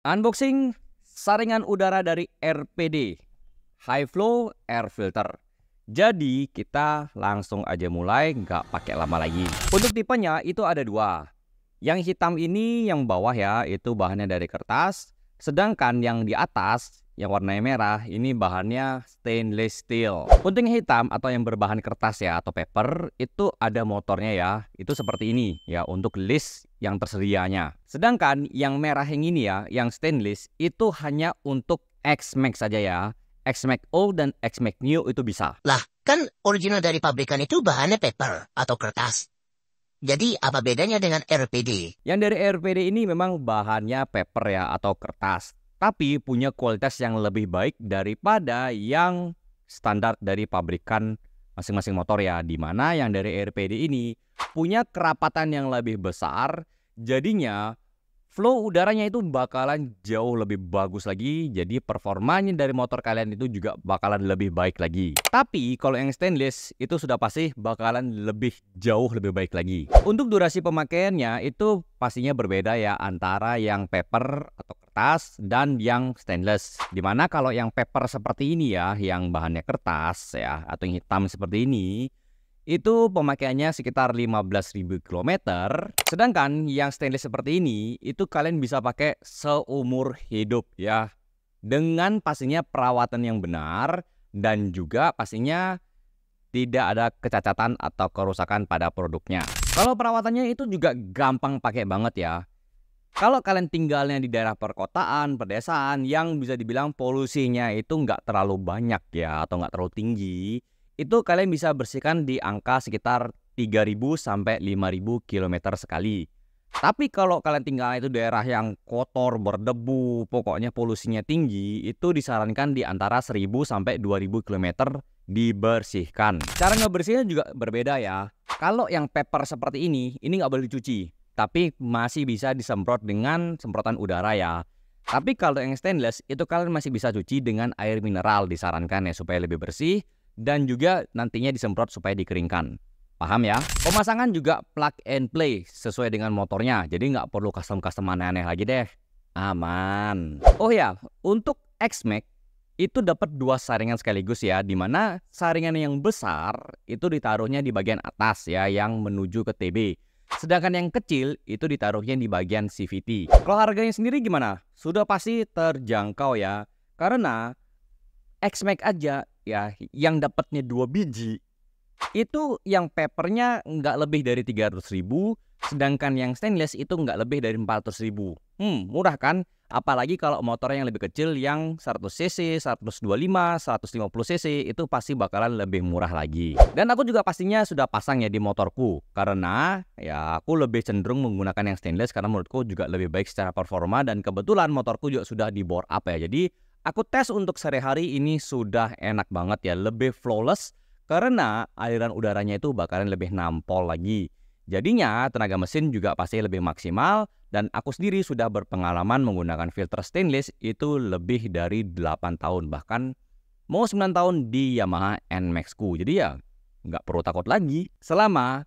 Unboxing saringan udara dari RPD High Flow Air Filter. Jadi kita langsung aja mulai nggak pakai lama lagi. Untuk tipenya itu ada dua. Yang hitam ini yang bawah ya itu bahannya dari kertas. Sedangkan yang di atas yang warnanya merah ini bahannya stainless steel. Yang hitam atau yang berbahan kertas ya atau paper itu ada motornya ya. Itu seperti ini ya untuk list yang tersedianya. Sedangkan yang merah yang ini ya, yang stainless itu hanya untuk X-Max saja ya. X-Max Old dan X-Max New itu bisa. Lah, kan original dari pabrikan itu bahannya paper atau kertas. Jadi apa bedanya dengan RPD? Yang dari RPD ini memang bahannya paper ya atau kertas tapi punya kualitas yang lebih baik daripada yang standar dari pabrikan masing-masing motor ya di mana yang dari RPD ini punya kerapatan yang lebih besar jadinya flow udaranya itu bakalan jauh lebih bagus lagi jadi performanya dari motor kalian itu juga bakalan lebih baik lagi. Tapi kalau yang stainless itu sudah pasti bakalan lebih jauh lebih baik lagi. Untuk durasi pemakaiannya itu pastinya berbeda ya antara yang paper atau kertas dan yang stainless. Di mana kalau yang paper seperti ini ya yang bahannya kertas ya atau yang hitam seperti ini itu pemakaiannya sekitar 15.000 km. Sedangkan yang stainless seperti ini itu kalian bisa pakai seumur hidup ya. Dengan pastinya perawatan yang benar dan juga pastinya tidak ada kecacatan atau kerusakan pada produknya. Kalau perawatannya itu juga gampang pakai banget ya. Kalau kalian tinggalnya di daerah perkotaan, pedesaan yang bisa dibilang polusinya itu nggak terlalu banyak ya atau nggak terlalu tinggi, itu kalian bisa bersihkan di angka sekitar 3000 sampai 5000 km sekali. Tapi kalau kalian tinggal itu daerah yang kotor, berdebu, pokoknya polusinya tinggi, itu disarankan di antara 1000 sampai 2000 km dibersihkan. Cara ngebersihnya juga berbeda ya. Kalau yang paper seperti ini, ini nggak boleh dicuci, tapi masih bisa disemprot dengan semprotan udara ya. Tapi kalau yang stainless itu kalian masih bisa cuci dengan air mineral disarankan ya supaya lebih bersih dan juga nantinya disemprot supaya dikeringkan. Paham ya? Pemasangan juga plug and play sesuai dengan motornya, jadi nggak perlu custom-custom aneh-aneh lagi deh. Aman. Oh ya, untuk X-Max itu dapat dua saringan sekaligus ya, di mana saringan yang besar itu ditaruhnya di bagian atas ya, yang menuju ke TB. Sedangkan yang kecil itu ditaruhnya di bagian CVT. Kalau harganya sendiri gimana? Sudah pasti terjangkau ya, karena X-Max aja ya yang dapatnya dua biji itu yang papernya nggak lebih dari 300 ribu sedangkan yang stainless itu nggak lebih dari 400 ribu. Hmm murah kan? Apalagi kalau motornya yang lebih kecil yang 100 cc 125 150 cc itu pasti bakalan lebih murah lagi. Dan aku juga pastinya sudah pasang ya di motorku karena ya aku lebih cenderung menggunakan yang stainless karena menurutku juga lebih baik secara performa dan kebetulan motorku juga sudah di bore up ya. Jadi Aku tes untuk sehari-hari ini sudah enak banget ya, lebih flawless karena aliran udaranya itu bakalan lebih nampol lagi. Jadinya tenaga mesin juga pasti lebih maksimal dan aku sendiri sudah berpengalaman menggunakan filter stainless itu lebih dari 8 tahun bahkan mau 9 tahun di Yamaha NMAX ku. Jadi ya nggak perlu takut lagi selama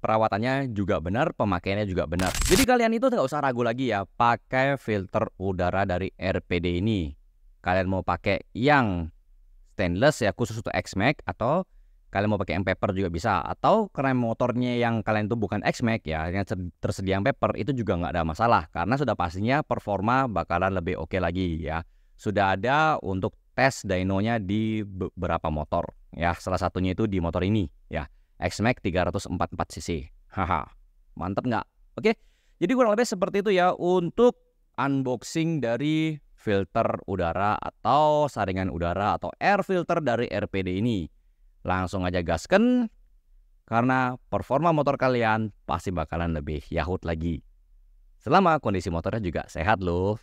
perawatannya juga benar, pemakaiannya juga benar. Jadi kalian itu nggak usah ragu lagi ya, pakai filter udara dari RPD ini kalian mau pakai yang stainless ya khusus untuk X-Max atau kalian mau pakai yang paper juga bisa. Atau karena motornya yang kalian tuh bukan X-Max ya yang tersedia yang paper itu juga nggak ada masalah. Karena sudah pastinya performa bakalan lebih oke okay lagi ya. Sudah ada untuk tes dynonya di beberapa motor ya. Salah satunya itu di motor ini ya X-Max 344 cc. Haha mantap nggak? Oke jadi kurang lebih seperti itu ya untuk unboxing dari filter udara atau saringan udara atau air filter dari RPD ini. Langsung aja gasken karena performa motor kalian pasti bakalan lebih yahut lagi. Selama kondisi motornya juga sehat loh.